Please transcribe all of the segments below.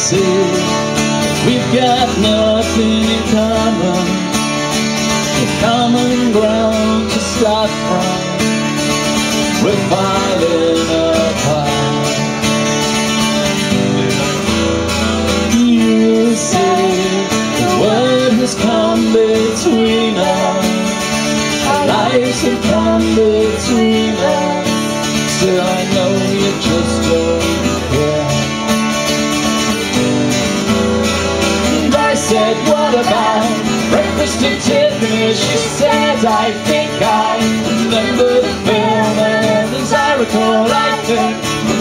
say we've got nothing in common, no common ground to start from. We're falling apart. You say the world has come between us, our lives have come between us. Still, I know you just don't about breakfast at Tiffany's? She said, I think I remember the film And as I recall, I think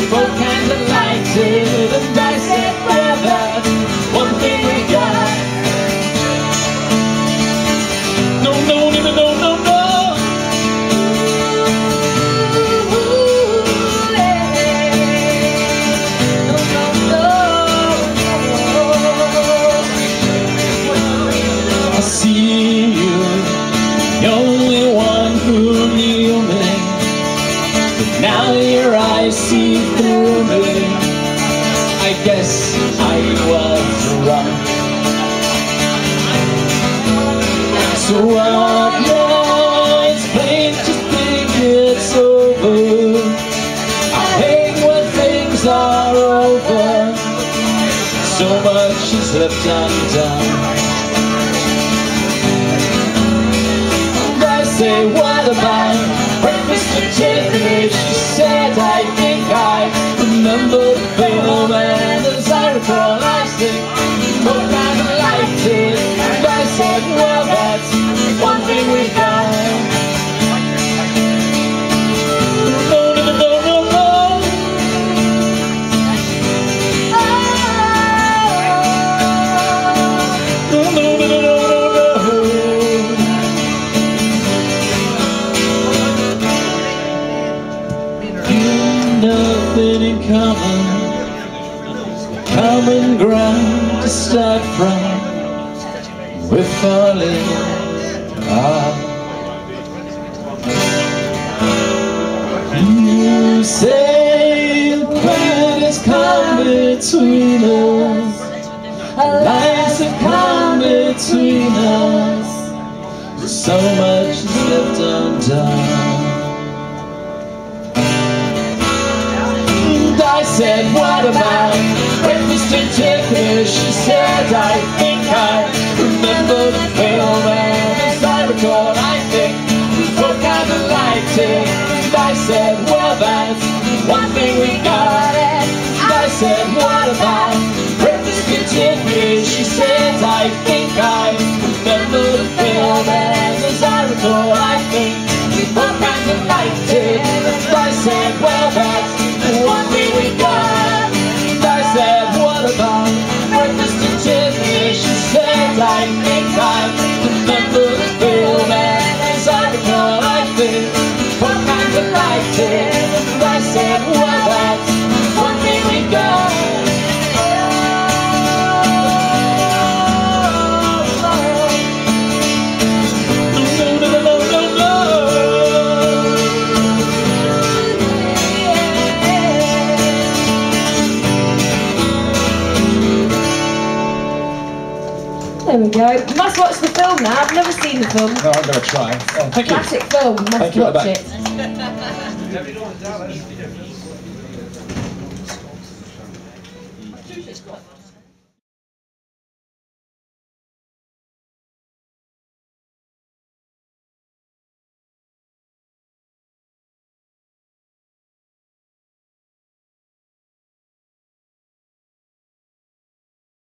both it And I said, Your eyes see through me. I guess I was wrong. So what now? It's plain to think it's over. I hate when things are over. So much is left undone. I say, what about at She said, I think I remember the film common, common ground to start from. We're falling apart. You say the pain has come between us, our lives have come between us. So much is left undone. Said, what about breakfast at Tiffany's? She said, I think I remember the film And as I recall, I think we both kind of liked it And I said, well, that's one thing we got And I said, what about said, well, that's one thing we got. No, no, no, no, no, no. There we go. You must watch the film now. I've never seen the film. No, I'm going to try. Oh, thank you. Classic film. You must Thank you at the watch back. it. Desculpa.